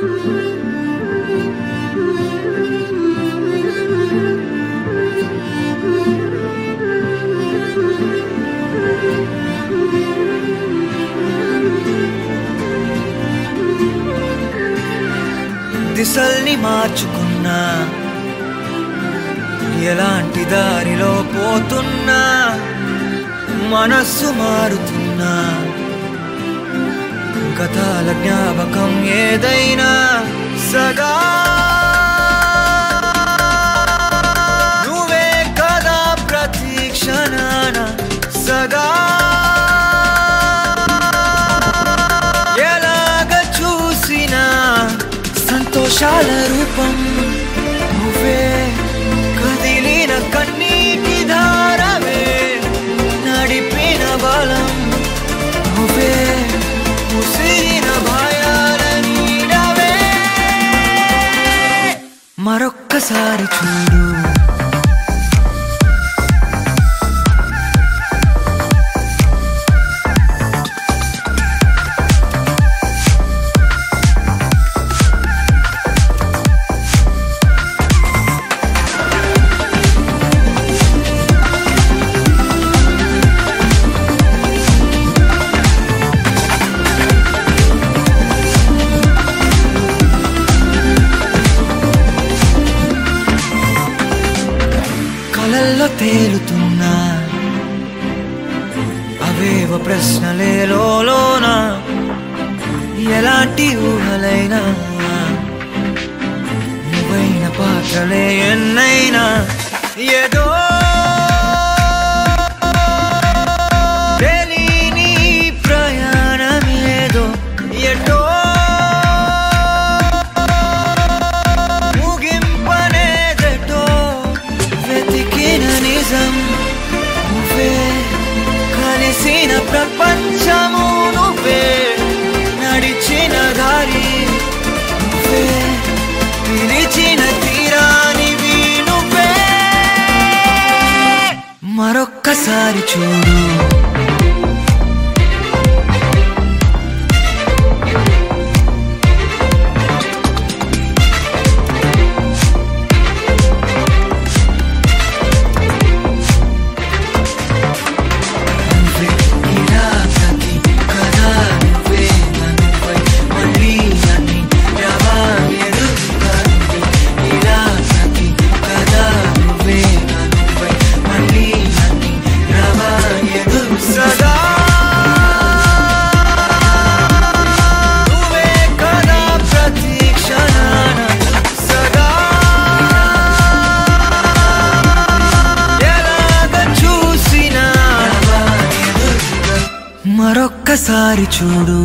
దిశల్ని మార్చుకున్నా ఎలాంటి దారిలో పోతున్నా మనస్సు మారుతున్నా. గతాల జ్ఞాపకం ఏదైనా సగా. నువ్వే కదా ప్రతి సగా. ఎలాగ చూసినా సంతోషాల రూపం మరొక్కసారి చూడు అలల్లో తేలుతున్నా? అవేవ ప్రశ్నలే లోన ఎలాంటి ఊహలైనా? నువ్వైన పాత్రలే ఎన్నైనా? ఏదో ప్రపంచము నువ్వే నడిచిన దారి. నువ్వే తీరాని తీరానివి నువ్వే. మరొక్కసారి చూడు. చూసినా చూడు.